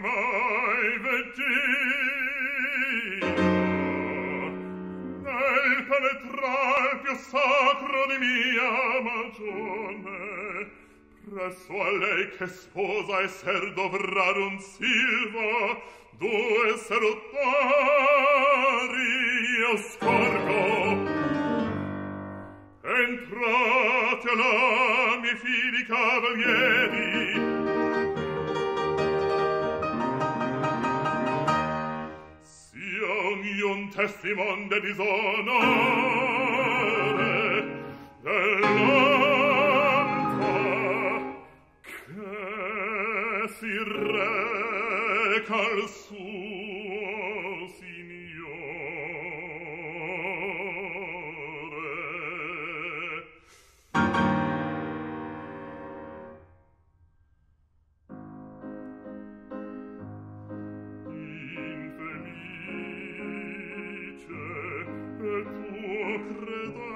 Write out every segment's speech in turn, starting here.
mai veggia nel penetrar più sacro di mia magione presso a lei che sposa esser dovrà un silva due seruttari io scorgo. Entrate là mi figli cavalieri un testimon de disonore dell'anca che si reca al suo credo.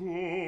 cool.